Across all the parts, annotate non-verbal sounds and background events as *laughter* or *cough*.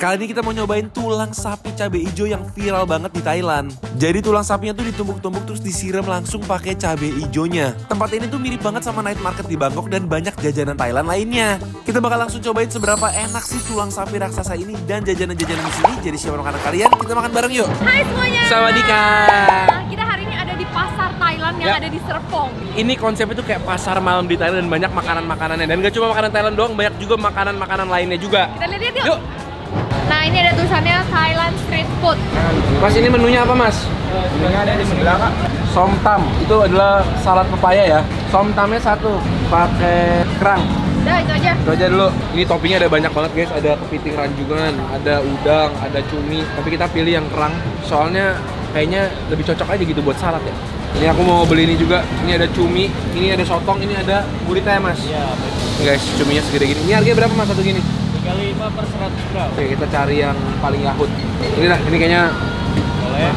Kali ini kita mau nyobain tulang sapi cabai hijau yang viral banget di Thailand. Jadi tulang sapinya tuh ditumbuk-tumbuk terus disiram langsung pakai cabai hijaunya. Tempat ini tuh mirip banget sama night market di Bangkok dan banyak jajanan Thailand lainnya. Kita bakal langsung cobain seberapa enak sih tulang sapi raksasa ini dan jajanan-jajanan di sini. Jadi siapa makanan kalian? Kita makan bareng yuk. Hai semuanya. Sawadika. Nah, Kita hari ini ada di pasar Thailand yang Ya. ada di Serpong. Ini konsepnya tuh kayak pasar malam di Thailand dan banyak makanan-makanannya. Dan gak cuma makanan Thailand doang, banyak juga makanan-makanan lainnya juga. Kita lihat yuk. Yuk. Nah ini ada tulisannya Thailand Street Food. Mas ini menunya apa mas? Menunya ada di sebelah kak. Somtam itu adalah salad pepaya ya. Somtamnya satu pakai kerang. Udah itu aja. Itu aja dulu. Ini toppingnya ada banyak banget guys. Ada kepiting ranjungan, ada udang, ada cumi. Tapi kita pilih yang kerang. Soalnya kayaknya lebih cocok aja gitu buat salad ya. Ini aku mau beli ini juga. Ini ada cumi, ini ada sotong, ini ada gurita ya mas. Iya, guys, cuminya segede gini. Ini harganya berapa mas satu gini? 35 per 100 gram. Oke, kita cari yang paling yahut. Ini dah, ini kayaknya Boleh.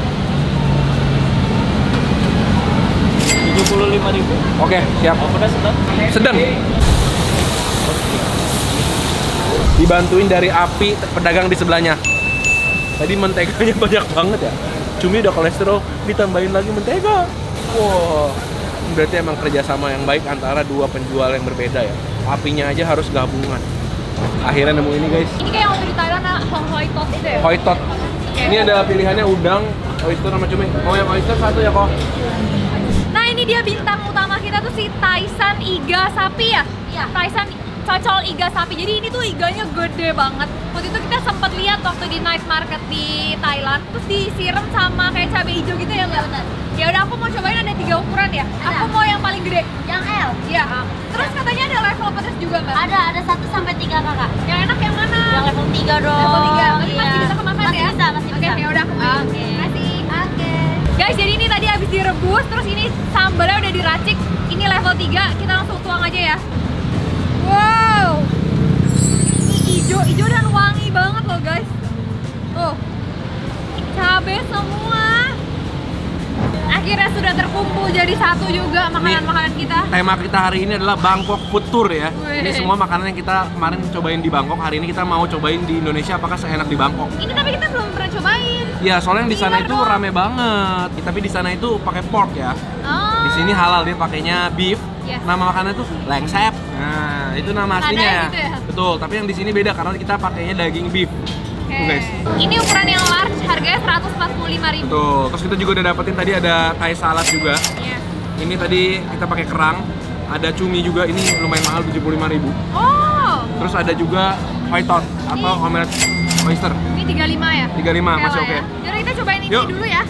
75 ribu. oke, siap. Pedas sedang? Sedang. Dibantuin dari api pedagang di sebelahnya. Tadi menteganya *laughs* banyak banget ya. Cumi udah kolesterol, ditambahin lagi mentega. Wow, berarti emang kerjasama yang baik antara dua penjual yang berbeda ya. Apinya aja harus gabungan. Akhirnya nemu ini guys, Ini kayak yang waktu di Thailand Hong Hoi Tot itu ya. hoi tot. Ini ada pilihannya udang, oyster sama cumi. Mau yang oyster satu ya kok? Nah ini dia bintang utama kita tuh si Taisan Iga Sapi ya. Iya. Taisan cocol iga sapi. Jadi ini tuh iganya gede banget. Waktu itu kita sempat lihat waktu di night market di Thailand, terus disiram sama kayak cabai hijau gitu ya nggak? Ya udah aku mau cobain ada tiga ukuran ya. Aku mau yang paling gede. Yang L Iya. Terus katanya ada level pedas juga nggak? ada ada 1 sampai 3 kakak. Yang enak yang mana? Yang level 3 dong. Level tiga. Berarti Iya. masih bisa kemakan masih ya? Bisa, masih Oke, bisa. ya udah aku beli. Oke. Kasih. Oke. Guys, jadi ini tadi habis direbus, terus ini sambalnya udah diracik. Ini level 3, kita langsung tuang aja ya. Wow. Ini hijau, hijau dan wangi banget loh guys. Tuh. Cabai semua. Akhirnya sudah terkumpul jadi satu juga makanan-makanan kita. Tema kita hari ini adalah Bangkok Food Tour ya. Wih. Ini semua makanan yang kita kemarin cobain di Bangkok. Hari ini kita mau cobain di Indonesia apakah seenak di Bangkok. Ini tapi kita belum pernah cobain. Ya, soalnya yang di sana Iya itu dong. rame banget. Tapi di sana itu pakai pork ya. Oh. Di sini halal dia pakainya beef. Yes. Nama makanannya tuh lengsep. Nah, itu nama aslinya. gitu ya? Betul, tapi yang di sini beda karena kita pakainya daging beef. Oke. Tuh, guys. Ini ukuran yang large, harganya 145.000. Betul. Terus kita juga udah dapetin tadi ada Thai salad juga. Iya. Ini tadi kita pakai kerang. Ada cumi juga, ini lumayan mahal 75.000. Oh, Terus ada juga tot atau omelet oyster. ini 35 ya? 35 masih lah oke. ya. Yaudah kita cobain ini Yuk. dulu ya.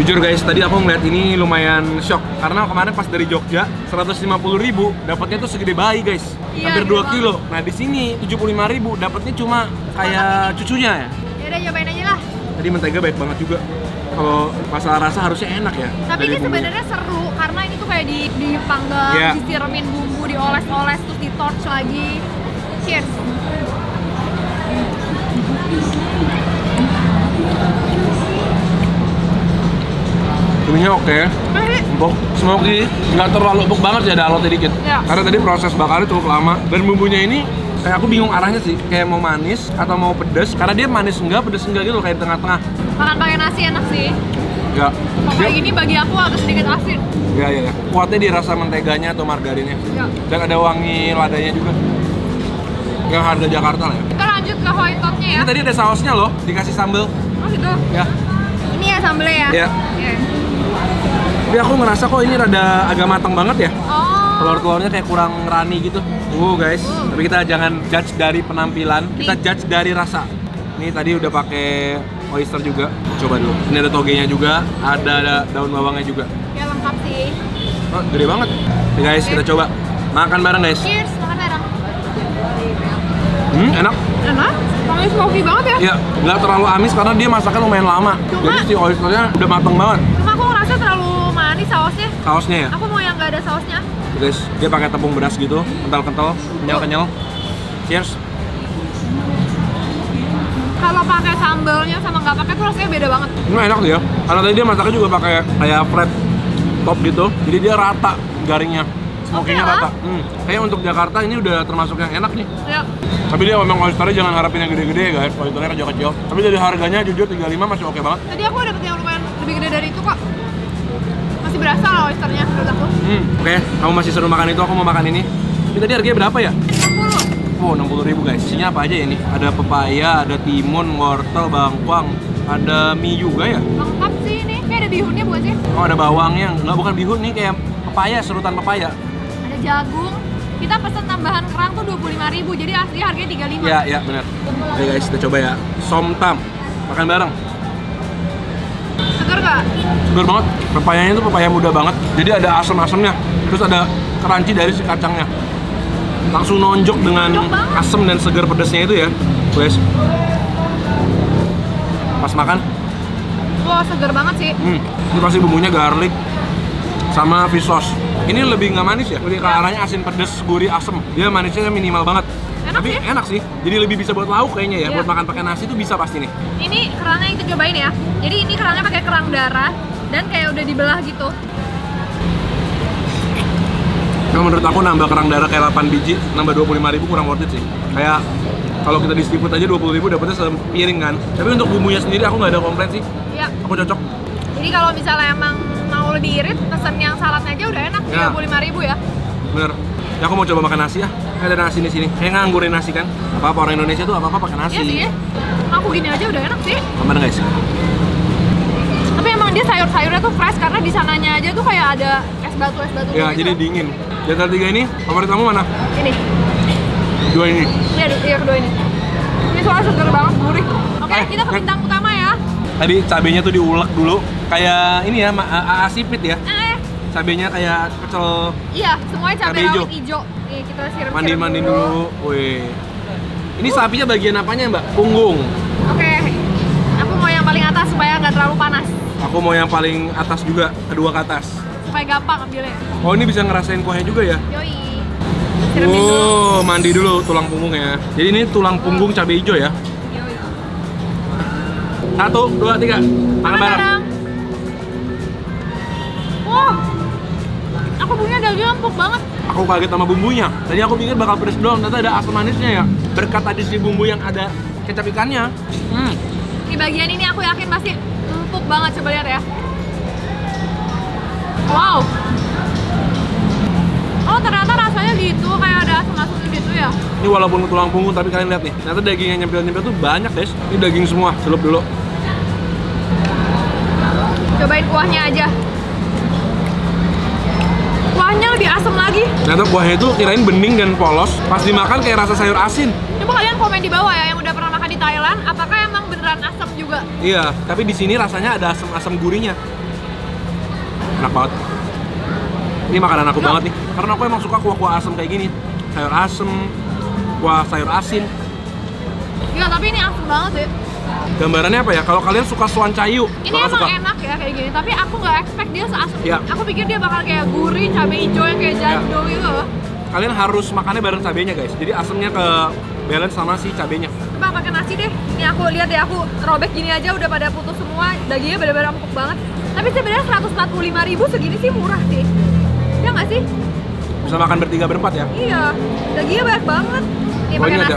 Jujur guys, tadi aku ngeliat ini lumayan shock karena kemarin pas dari Jogja 150.000 dapatnya tuh segede bayi guys. Iya, Hampir gede 2 kilo. Nah, di sini 75.000 dapatnya cuma kayak cucunya ya. Yaudah cobain aja lah. Tadi mentega baik banget juga. Kalau masalah rasa harusnya enak ya. Tapi ini sebenarnya seru karena ini tuh kayak di dipanggang, Iya. disiramin bumbu, dioles-oles, terus di torch lagi. Cheers. Cuminya oke, Eh, empuk, smoky, nggak terlalu empuk banget ya, ada alotnya dikit. Iya. Karena tadi proses bakarnya cukup lama dan bumbunya ini kayak aku bingung arahnya sih, kayak mau manis atau mau pedes. Karena dia manis enggak, pedes enggak gitu kayak di tengah-tengah. Makan pakai nasi enak sih. Enggak. Kalau Dia- kayak gini bagi aku agak sedikit asin. Iya, iya, iya. Kuatnya di rasa menteganya atau margarinnya. Ya. Dan ada wangi ladanya juga. Yang harga Jakarta lah ya. Kita lanjut ke white totnya ya. Ini tadi ada sausnya loh, dikasih sambal. Oh gitu. Ya. Ini ya sambelnya ya? Iya. Oke. Tapi aku ngerasa kok ini rada agak matang banget ya. Oh. Telur-telurnya kayak kurang rani gitu. Uh guys, Uh. tapi kita jangan judge dari penampilan, kita judge dari rasa. Ini tadi udah pakai oyster juga. Coba dulu. Ini ada togenya juga, ada, ada daun bawangnya juga. Ya lengkap sih. Oh, gede banget. Nih guys, kita coba. Makan bareng guys. Cheers, makan bareng. Hmm, enak. Enak? Wangi smoky banget ya? Iya, nggak terlalu amis karena dia masaknya lumayan lama. Cuma- Jadi si oysternya udah mateng banget. Cuma aku ngerasa terlalu manis sausnya. Sausnya ya. Aku mau yang nggak ada sausnya. Guys, dia pakai tepung beras gitu, kental-kental, kenyal-kenyal. Cheers. Kalau pakai sambalnya sama nggak pakai tuh rasanya beda banget. Ini enak dia. Karena tadi dia masaknya juga pakai kayak flat top gitu. Jadi dia rata garingnya. Smokingnya Oke lah. rata. Hmm. Kayaknya untuk Jakarta ini udah termasuk yang enak nih. Ya. Tapi dia memang oysternya jangan harapin yang gede-gede ya guys. Oysternya kecil-kecil. Tapi dari harganya jujur 35 masih oke banget. Tadi aku dapet yang lumayan lebih gede dari itu kok. Berasa lah oysternya menurut aku. Hmm. Oke, kamu masih seru makan itu, aku mau makan ini. Ini tadi harganya berapa ya? 60. Oh, 60 ribu guys. Isinya apa aja ya ini? Ada pepaya, ada timun, wortel, bangkuang, ada mie juga ya? Lengkap sih ini. Ini ada bihunnya bukan sih? Oh, ada bawangnya. Enggak, bukan bihun nih, kayak pepaya, serutan pepaya. Ada jagung. Kita pesen tambahan kerang tuh 25.000 jadi asli harganya 35. Iya, iya, benar. Oke guys, kita coba ya. Somtam. Makan bareng. Segar gak? Segar banget. Pepayanya itu pepaya muda banget. Jadi ada asam-asamnya. Terus ada crunchy dari si kacangnya. Langsung nonjok dengan asam dan segar pedasnya itu ya. Guys. Pas makan, Wah segar banget sih. hmm, ini pasti bumbunya garlic sama fish sauce. Ini lebih nggak manis ya, lebih ke arahnya asin pedas, gurih, asem. Dia manisnya minimal banget. Tapi enak sih. Jadi lebih bisa buat lauk kayaknya ya. Iya. Buat makan pakai nasi tuh bisa pasti nih. Ini kerangnya kita cobain ya. Jadi ini kerangnya pakai kerang darah dan kayak udah dibelah gitu. Nah, menurut aku nambah kerang darah kayak 8 biji, nambah 25 ribu kurang worth it sih. Kayak kalau kita di seafood aja 20 ribu dapetnya sepiring kan. Tapi untuk bumbunya sendiri aku nggak ada komplain sih. Iya. Aku cocok. Jadi kalau misalnya emang mau lebih irit, pesen yang saladnya aja udah enak. Ya. 35.000 ya. Bener. Ya aku mau coba makan nasi ya. Ada nasi di sini. Kayak nganggurin nasi kan. Apa apa orang Indonesia tuh apa apa pakai nasi. Iya sih. Aku gini aja udah enak sih. Gimana guys? Tapi emang dia sayur-sayurnya tuh fresh karena di sananya aja tuh kayak ada es batu es batu. Ya gitu. jadi dingin. Di antara tiga ini favorit kamu mana? Ini. Dua ini. Iya, iya kedua ini. Ini soalnya segar banget, gurih. Oke, Eh, kita ke eh. bintang utama ya. Tadi cabenya tuh diulek dulu. Kayak ini ya, asipit ya. Eh, Cabenya kayak pecel iya, semuanya cabai rawit hijau. Nih, kita siram mandi-mandi dulu. Wih. Ini sapinya bagian apanya, Mbak? Punggung. Oke. Aku mau yang paling atas supaya nggak terlalu panas. Aku mau yang paling atas juga, kedua ke atas. Supaya gampang ambilnya. Oh, ini bisa ngerasain kuahnya juga ya? Yoi. Siramin dulu. Oh, mandi dulu tulang punggungnya. Jadi ini tulang punggung cabai hijau ya. Satu, dua, tiga. Makan bareng. bareng. Wah. Aku punya daging empuk banget. Aku kaget sama bumbunya. Tadi aku pikir bakal pedes doang, ternyata ada asam manisnya ya. Berkat tadi si bumbu yang ada kecap ikannya. Hmm. Di bagian ini aku yakin pasti empuk banget coba lihat ya. Wow. Oh ternyata rasanya gitu kayak ada asam-asam gitu ya. Ini walaupun tulang punggung tapi kalian lihat nih, ternyata daging yang nyempil-nyempil tuh banyak guys. Ini daging semua, celup dulu. Cobain kuahnya aja. Lebih asam lagi. Ternyata kuahnya itu kirain bening dan polos, pas dimakan kayak rasa sayur asin. Coba kalian komen di bawah ya yang udah pernah makan di Thailand, apakah emang beneran asam juga? Iya, tapi di sini rasanya ada asam-asam gurihnya. Enak banget. Ini makanan aku banget nih, karena aku emang suka kuah-kuah asam kayak gini. Sayur asem, kuah sayur asin. Iya tapi ini asam banget ya. Gambarannya apa ya? Kalau kalian suka suan cayu, Ini emang suka. enak ya kayak gini, tapi aku nggak expect dia seasam ini. Aku pikir dia bakal kayak gurih, cabai hijau yang kayak jando gitu loh. Kalian harus makannya bareng cabenya guys. Jadi asamnya ke balance sama si cabenya. Coba pakai nasi deh. Ini aku lihat ya, aku robek gini aja udah pada putus semua. Dagingnya benar-benar empuk banget. Tapi sebenarnya 145.000 ribu segini sih murah sih. Ya nggak sih? Bisa makan bertiga berempat ya. Iya. Dagingnya banyak banget. Oh, pakai ini ada.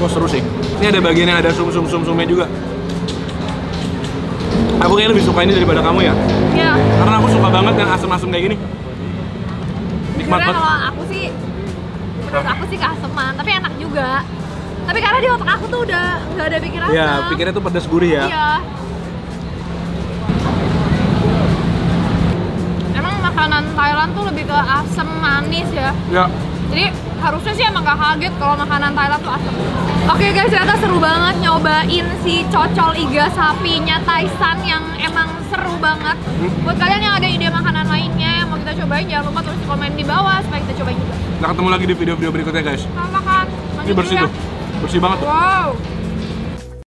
Wah seru sih. Ini ada bagian yang ada sum-sum sum-sumnya juga. Aku kayaknya lebih suka ini daripada kamu ya. Iya. Karena aku suka banget yang asam-asam kayak gini. Nikmat banget. kalau aku sih menurut aku sih keaseman, tapi enak juga. Tapi karena di otak aku tuh udah nggak ada pikir asam. Iya, pikirnya tuh pedas gurih ya. Iya. Emang makanan Thailand tuh lebih ke asam manis ya. Ya. Jadi harusnya sih emang gak kaget kalau makanan Thailand tuh asam. Oke guys, ternyata seru banget nyobain si cocol iga sapinya Thaisan yang emang seru banget. Hmm. Buat kalian yang ada ide makanan lainnya yang mau kita cobain, jangan lupa tulis di komen di bawah supaya kita cobain juga. Kita ketemu lagi di video-video berikutnya guys. Selamat makan. Ini bersih ya. tuh. Bersih banget tuh. Wow.